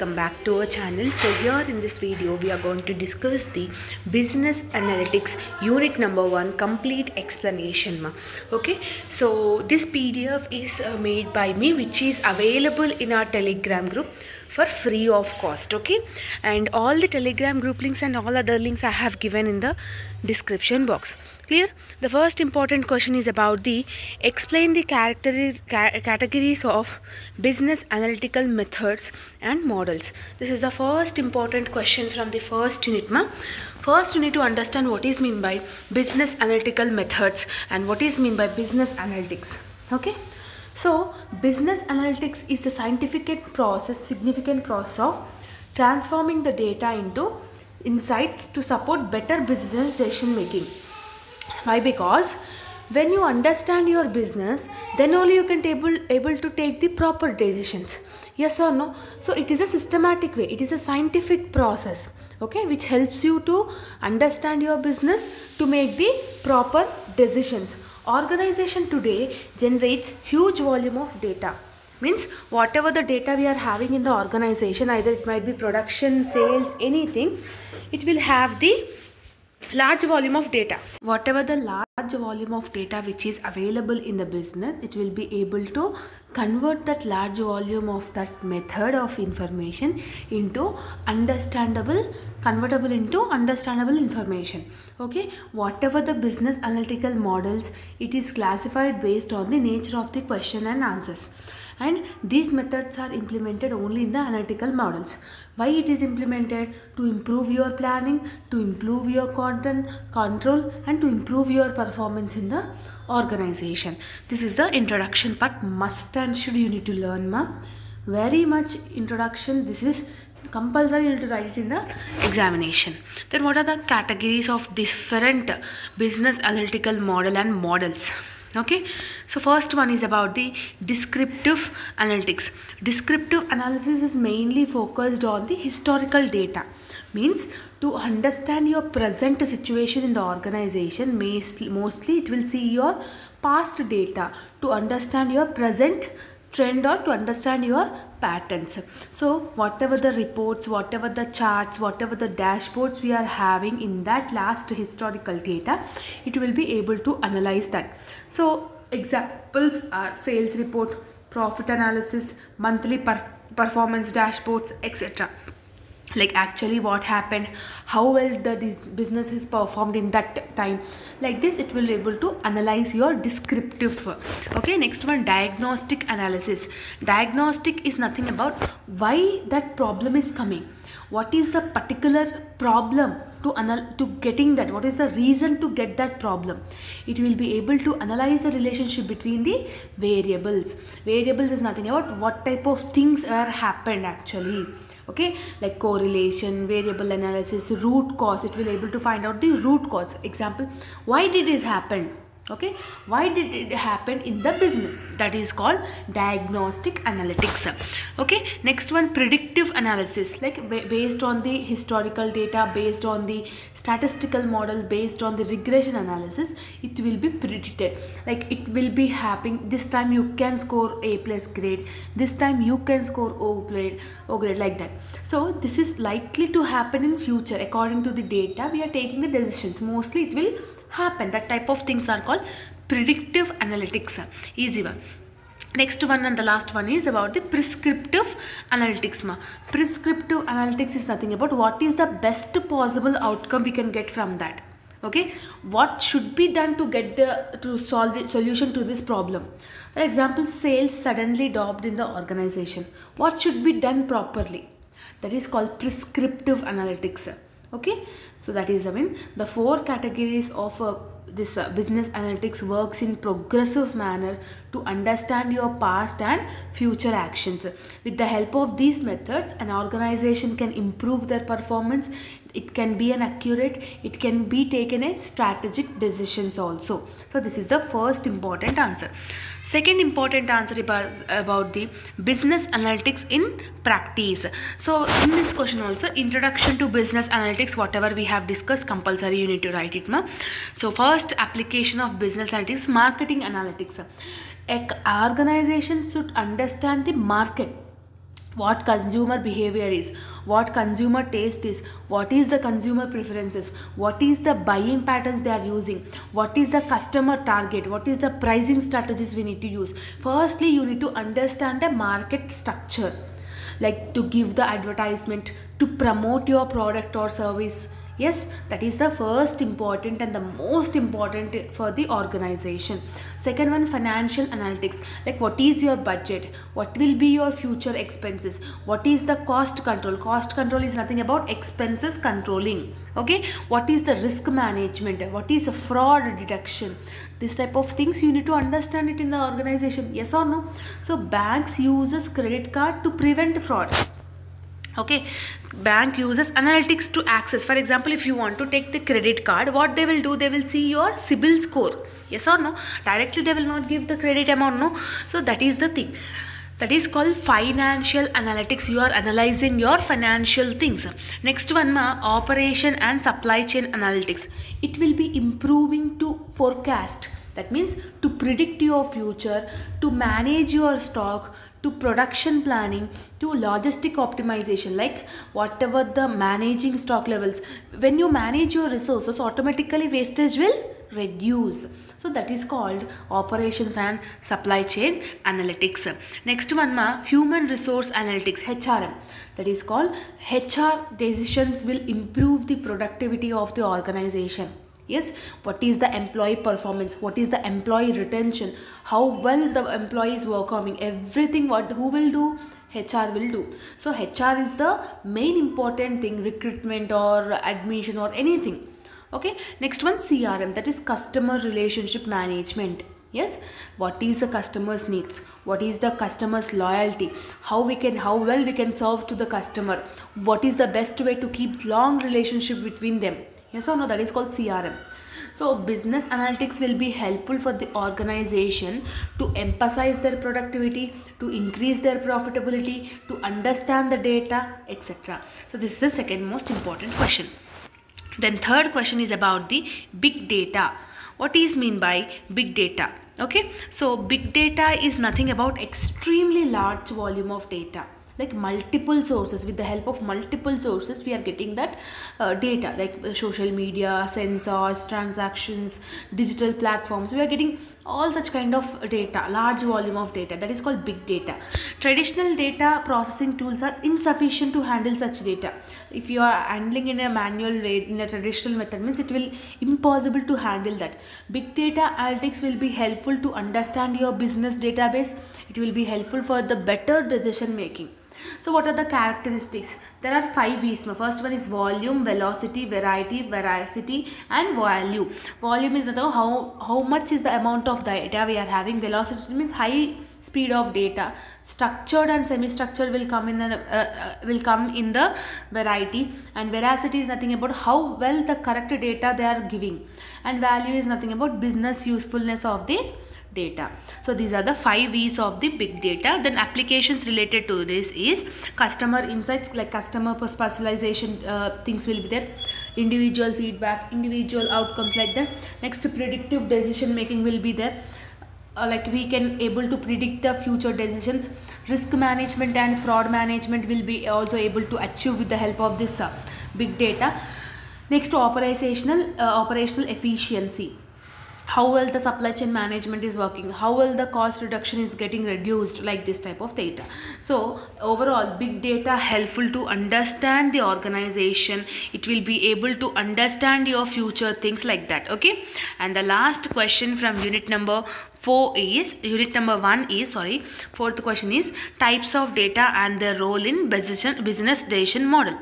welcome back to our channel. So here in this video we are going to discuss the business analytics unit number 1 complete explanation okay? So this pdf is uh, made by me which is available in our telegram group for free of cost okay? And all the telegram group links and all other links i have given in the description box. Clear? The first important question is about the explain the character ca- categories of business analytical methods and models. This is the first important question from the first unit ma first you need to understand what is mean by business analytical methods and what is mean by business analytics okay so business analytics is the scientific process significant process of transforming the data into insights to support better business decision making. Why? Because when you understand your business then only you can able able to take the proper decisions. Yes or no? So it is a systematic way. It is a scientific process okay which helps you to understand your business to make the proper decisions organization today generates huge volume of data. Means whatever the data we are having in the organization either it might be production sales anything it will have the large volume of data. Whatever the large volume of data which is available in the business it will be able to convert that large volume of that method of information into understandable convertible into understandable information. Okay? Whatever the business analytical models it is classified based on the nature of the question and answers. And these methods are implemented only in the analytical models why it is implemented? To improve your planning to improve your content control and to improve your performance in the organization. This is the introduction part must and should you need to learn ma very much introduction. This is compulsory you need to write it in the examination. Then what are the categories of different business analytical model and models okay? So first one is about the descriptive analytics. Descriptive analysis is mainly focused on the historical data. Means to understand your present situation in the organization mostly it will see your past data. To understand your present trend or to understand your patterns. So whatever the reports whatever the charts whatever the dashboards we are having in that last historical data it will be able to analyze that. So examples are sales report profit analysis monthly per performance dashboards etc like actually what happened? How well the this business is performed in that time? Like this it will be able to analyze your descriptive. Okay next one diagnostic analysis. Diagnostic is nothing about why that problem is coming. What is the particular problem to anal to getting that what is the reason to get that problem? It will be able to analyze the relationship between the variables. Variables is nothing about what type of things are happened actually okay? Like correlation variable analysis root cause. It will able to find out the root cause. Example why did this happen okay? Why did it happen in the business? That is called diagnostic analytics. Okay? Next one predictive analysis. Like based on the historical data based on the statistical models based on the regression analysis it will be predicted. Like it will be happening. This time you can score a plus grade. This time you can score o grade o grade like that. So this is likely to happen in future. According to the data we are taking the decisions. Mostly it will happen that type of things are called predictive analytics. Easy one. Next one and the last one is about the prescriptive analytics. Ma prescriptive analytics is nothing about what is the best possible outcome we can get from that. Okay? What should be done to get the to solve solution to this problem? For example sales suddenly dropped in the organization. What should be done properly? That is called prescriptive analytics okay? So that is i mean the four categories of uh, this uh, business analytics works in progressive manner to understand your past and future actions. With the help of these methods an organization can improve their performance it can be an accurate it can be taken as strategic decisions also. So this is the first important answer. Second important answer is about the business analytics in practice. So in this question also introduction to business analytics whatever we have discussed compulsory you need to write it ma. So first application of business analytics marketing analytics. A organization should understand the market what consumer behavior is what consumer taste is what is the consumer preferences what is the buying patterns they are using what is the customer target what is the pricing strategies we need to use. Firstly you need to understand the market structure. Like to give the advertisement to promote your product or service yes that is the first important and the most important for the organization. Second one financial analytics. Like what is your budget? What will be your future expenses? What is the cost control? Cost control is nothing about expenses controlling okay? What is the risk management? What is a fraud detection? This type of things you need to understand it in the organization. Yes or no? So banks uses credit card to prevent fraud okay? Bank uses analytics to access. For example if you want to take the credit card what they will do they will see your CIBIL score. Yes or no? Directly they will not give the credit amount no? So that is the thing. That is called financial analytics. You are analyzing your financial things. Next one ma operation and supply chain analytics. It will be improving to forecast that means to predict your future to manage your stock to production planning to logistic optimization like whatever the managing stock levels. When you manage your resources automatically wastage will reduce. So that is called operations and supply chain analytics. Next one ma human resource analytics hrm that is called hr decisions will improve the productivity of the organization yes what is the employee performance what is the employee retention how well the employee is performing everything what who will do HR will do. So HR is the main important thing recruitment or admission or anything. Okay. Next one CRM that is customer relationship management. Yes. What is the customer's needs? What is the customer's loyalty? How we can how well we can serve to the customer? What is the best way to keep long relationship between them? Yes or no? That is called CRM. So business analytics will be helpful for the organization to emphasize their productivity, to increase their profitability, to understand the data, etc. So this is the second most important question. Then third question is about the big data. What is mean by big data? Okay, so big data is nothing about extremely large volume of data like multiple sources. With the help of multiple sources we are getting that uh, data like uh, social media sensors transactions digital platforms. We are getting all such kind of data large volume of data. That is called big data. Traditional data processing tools are insufficient to handle such data. If you are handling in a manual way in a traditional method means it will impossible to handle that. Big data analytics will be helpful to understand your business database. It will be helpful for the better decision making so what are the characteristics? There are five V's. The first one is volume, velocity, variety, veracity and value. Volume is how, how much is the amount of data we are having. Velocity means high speed of data. Structured and semi-structured will come in the, uh, uh, will come in the variety and veracity is nothing about how well the correct data they are giving and value is nothing about business usefulness of the data. So these are the five V's of the big data. Then applications related to this is customer insights like customer personalization uh, things will be there. Individual feedback, individual outcomes like that. Next predictive decision making will be there. Uh, like we can able to predict the future decisions risk management and fraud management will be also able to achieve with the help of this uh, big data next operational uh, operational efficiency how well the supply chain management is working how well the cost reduction is getting reduced like this type of data. So overall big data helpful to understand the organization. It will be able to understand your future things like that okay? And the last question from unit number 4 is unit number 1 is sorry fourth question is types of data and their role in business business decision model.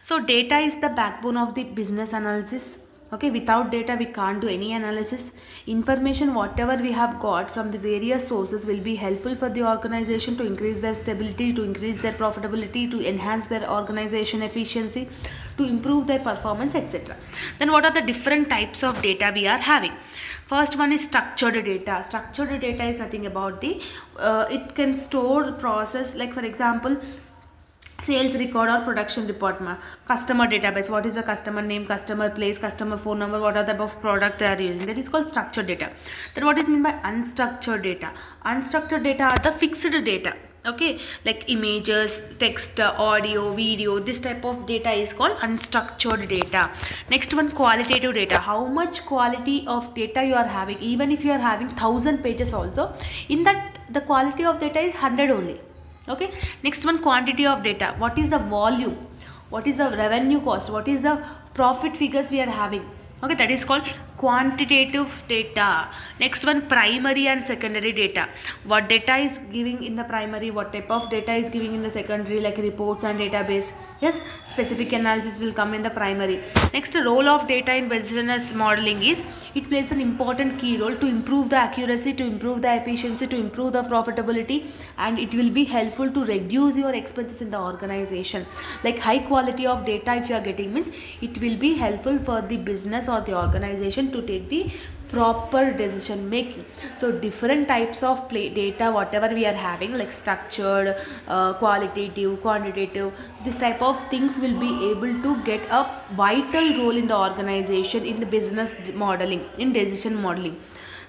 So data is the backbone of the business analysis okay without data we can't do any analysis. Information whatever we have got from the various sources will be helpful for the organization to increase their stability to increase their profitability to enhance their organization efficiency to improve their performance etc then what are the different types of data we are having? First one is structured data. Structured data is nothing about the uh, it can store process like for example sales record or production report ma? Customer database. What is the customer name customer place customer phone number? What are the above product they are using? That is called structured data. Then what is meant by unstructured data? Unstructured data are the fixed data okay? Like images text audio video this type of data is called unstructured data. Next one qualitative data. How much quality of data you are having? Even if you are having 1000 pages also in that the quality of data is 100 only okay? Next one quantity of data. What is the volume? What is the revenue cost? What is the profit figures we are having? Okay that is called quantitative data. Next one primary and secondary data. What data is giving in the primary what type of data is giving in the secondary like reports and database. Yes specific analysis will come in the primary. Next role of data in business modeling is it plays an important key role to improve the accuracy to improve the efficiency to improve the profitability and it will be helpful to reduce your expenses in the organization. Like high quality of data if you are getting means it will be helpful for the business or the organization to take the proper decision making. So different types of play data whatever we are having like structured uh, qualitative quantitative this type of things will be able to get a vital role in the organization in the business modeling in decision modeling.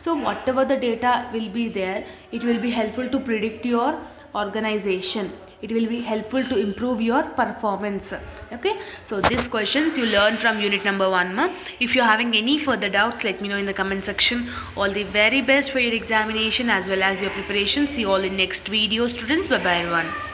So whatever the data will be there it will be helpful to predict your organization. It will be helpful to improve your performance. Okay? So these questions you learn from unit number 1 ma if you're having any further doubts let me know in the comment section. All the very best for your examination as well as your preparation. See you all in next video. Students bye bye everyone